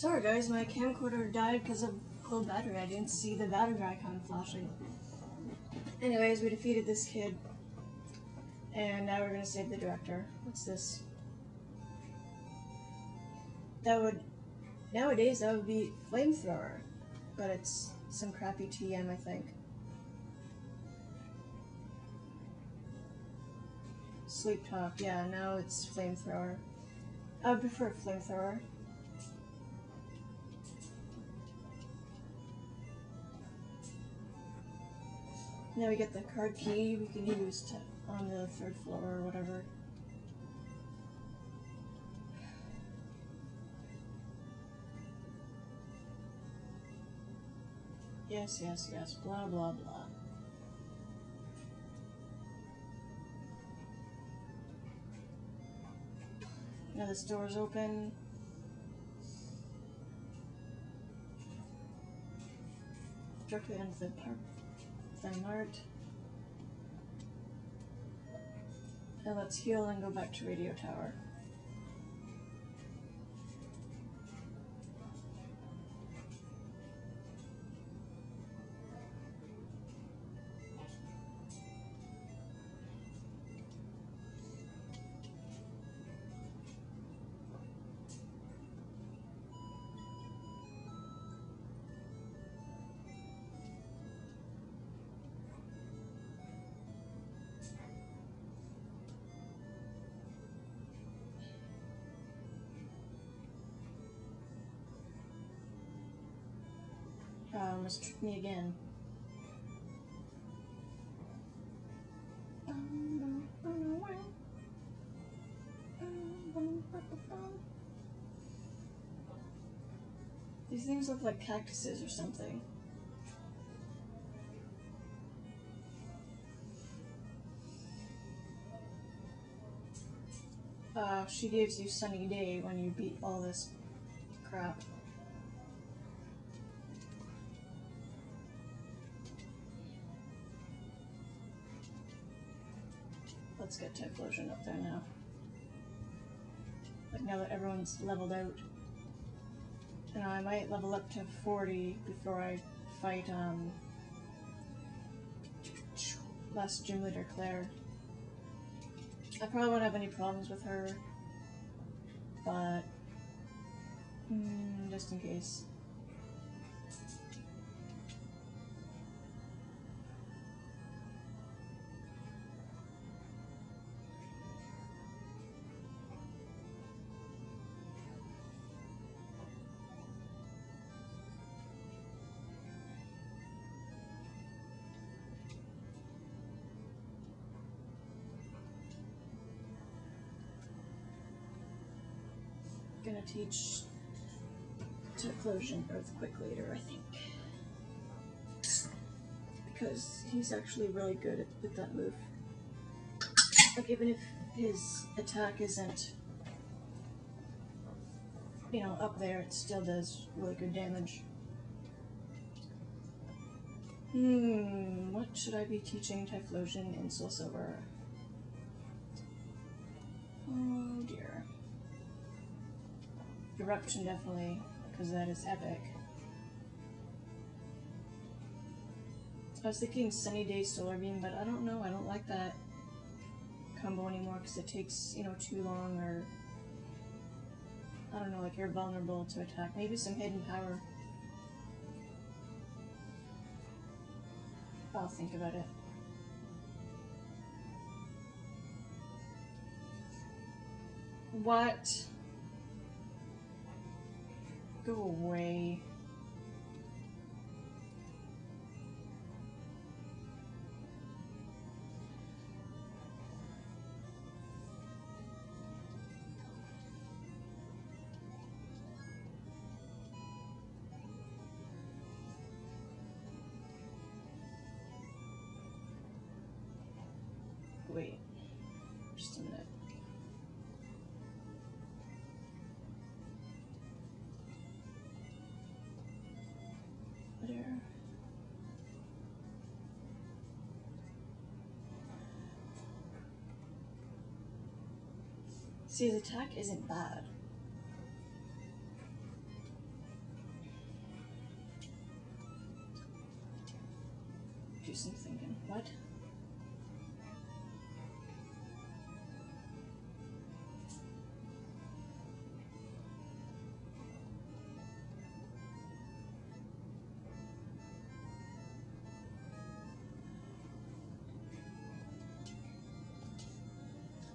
Sorry guys, my camcorder died because of low battery. I didn't see the battery icon flashing. Anyways, we defeated this kid. And now we're gonna save the director. What's this? That would nowadays that would be flamethrower. But it's some crappy TM I think. Sleep talk, yeah, now it's flamethrower. I would prefer flamethrower. Now we get the card key we can use to, on the third floor or whatever. Yes, yes, yes, blah, blah, blah. Now this door's open. Directly into the park. Then Mart. And let's heal and go back to Radio Tower. Almost tricked me again. These things look like cactuses or something. Uh, she gives you sunny day when you beat all this crap. Let's get Typhlosion up there now. Like now that everyone's leveled out. And I might level up to 40 before I fight, um... Last gym leader, Claire. I probably won't have any problems with her. But... Mm, just in case. Gonna teach Typhlosion Earthquake later, I think. Because he's actually really good at, with that move. Like, even if his attack isn't, you know, up there, it still does really good damage. Hmm, what should I be teaching Typhlosion in Soul Silver? Eruption definitely, because that is epic. I was thinking Sunny Day Solar Beam, but I don't know, I don't like that combo anymore because it takes, you know, too long or I don't know, like you're vulnerable to attack. Maybe some hidden power. I'll think about it. What? Go away. Jupiter. See, the attack isn't bad. Do some thinking. What?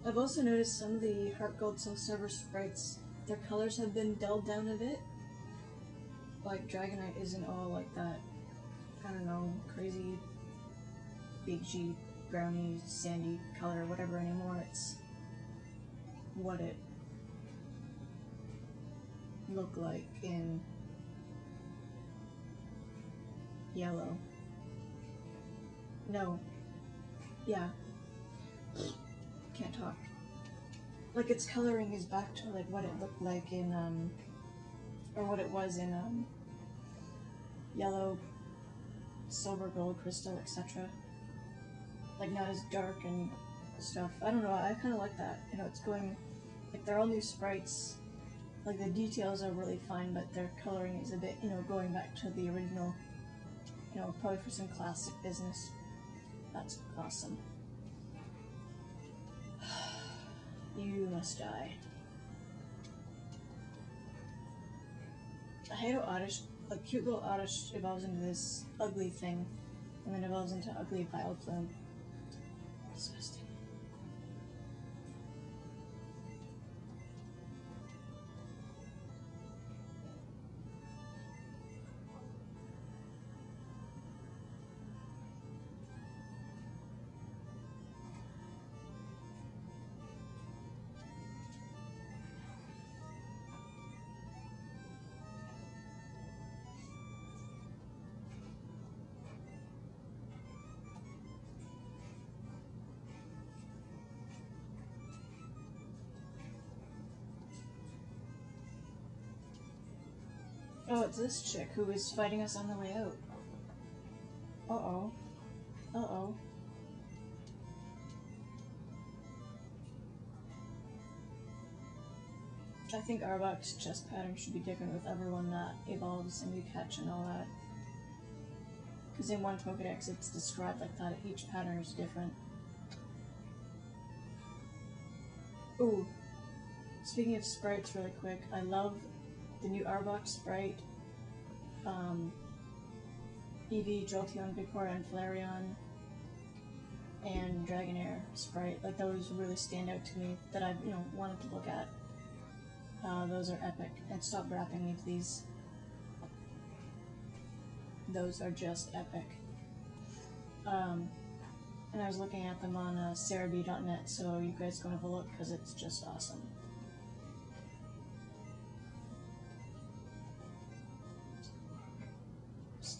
I've also noticed some of the Heart Gold Soul Silver sprites, their colors have been dulled down a bit. Like Dragonite isn't all like that, I don't know, crazy beachy, browny, sandy color whatever anymore. It's what it looked like in yellow. No. Yeah, can't talk. Like its coloring is back to like what it looked like in um or what it was in um yellow, silver, gold, crystal, etc. Like not as dark and stuff. I don't know, I kinda like that. You know, it's going like they're all new sprites. Like the details are really fine, but their coloring is a bit, you know, going back to the original, you know, probably for some classic business. That's awesome. You must die. A cute little Oddish evolves into this ugly thing, and then evolves into ugly Vileplume. Disgusting. Oh, it's this chick who was fighting us on the way out. Uh oh. Uh oh. I think Arbok's chest pattern should be different with everyone that evolves and you catch and all that. Because in one Pokedex it's described like that, each pattern is different. Ooh. Speaking of sprites really quick, I love the new Arbok sprite, um, Eevee, Jolteon, Vaporeon, and Flareon, and Dragonair sprite. Like those really stand out to me that I've you know wanted to look at. Uh, those are epic. And stop wrapping me, please. Those are just epic. Um, and I was looking at them on uh, so you guys go have a look because it's just awesome.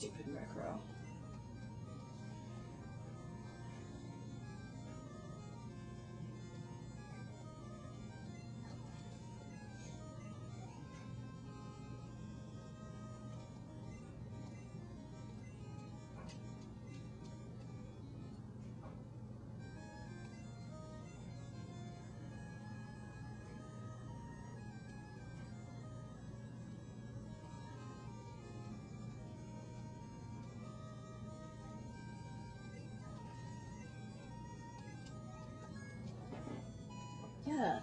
Stupid Murkrow.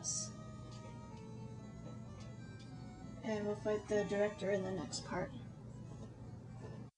Yes. And we'll fight the director in the next part.